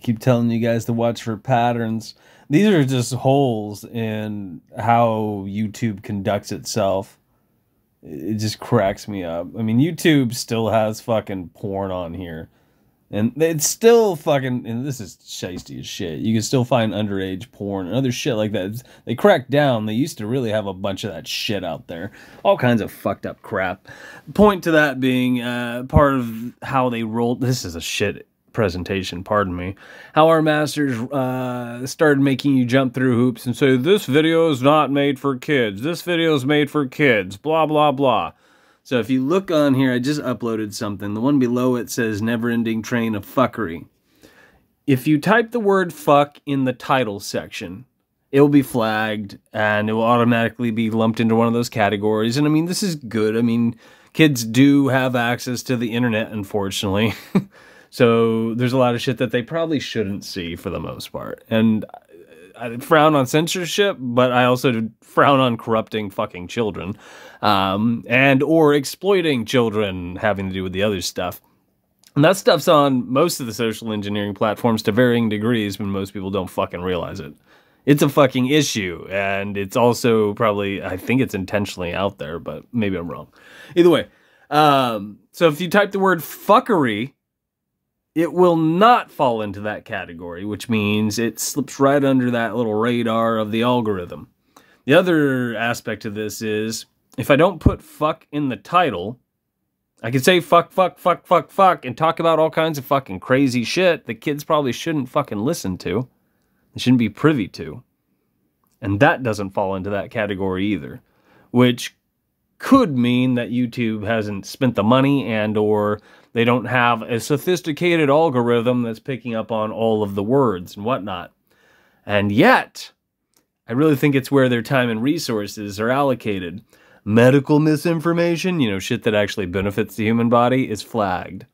keep telling you guys to watch for patterns. These are just holes in how YouTube conducts itself. It just cracks me up. I mean, YouTube still has fucking porn on here. And it's still fucking, and this is shisty as shit. You can still find underage porn and other shit like that. They cracked down. They used to really have a bunch of that shit out there. All kinds of fucked up crap. Point to that being uh, part of how they rolled. This is a shit presentation, pardon me. How our masters uh, started making you jump through hoops and say, this video is not made for kids. This video is made for kids. Blah, blah, blah. So if you look on here, I just uploaded something. The one below it says never ending train of fuckery. If you type the word fuck in the title section, it will be flagged and it will automatically be lumped into one of those categories. And I mean, this is good. I mean, kids do have access to the internet, unfortunately. so there's a lot of shit that they probably shouldn't see for the most part. And I frown on censorship, but I also frown on corrupting fucking children, um, and or exploiting children having to do with the other stuff. And that stuff's on most of the social engineering platforms to varying degrees, but most people don't fucking realize it. It's a fucking issue, and it's also probably I think it's intentionally out there, but maybe I'm wrong. Either way, um, so if you type the word fuckery it will not fall into that category, which means it slips right under that little radar of the algorithm. The other aspect of this is if I don't put fuck in the title, I could say fuck, fuck, fuck, fuck, fuck, and talk about all kinds of fucking crazy shit that kids probably shouldn't fucking listen to. They shouldn't be privy to. And that doesn't fall into that category either, which could mean that YouTube hasn't spent the money and or they don't have a sophisticated algorithm that's picking up on all of the words and whatnot. And yet, I really think it's where their time and resources are allocated. Medical misinformation, you know, shit that actually benefits the human body, is flagged.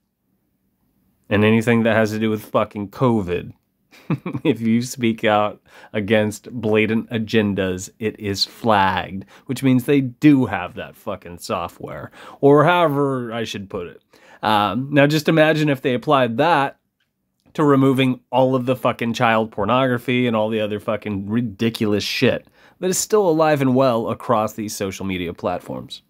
And anything that has to do with fucking COVID, if you speak out against blatant agendas, it is flagged, which means they do have that fucking software, or however I should put it. Um, now, just imagine if they applied that to removing all of the fucking child pornography and all the other fucking ridiculous shit that is still alive and well across these social media platforms.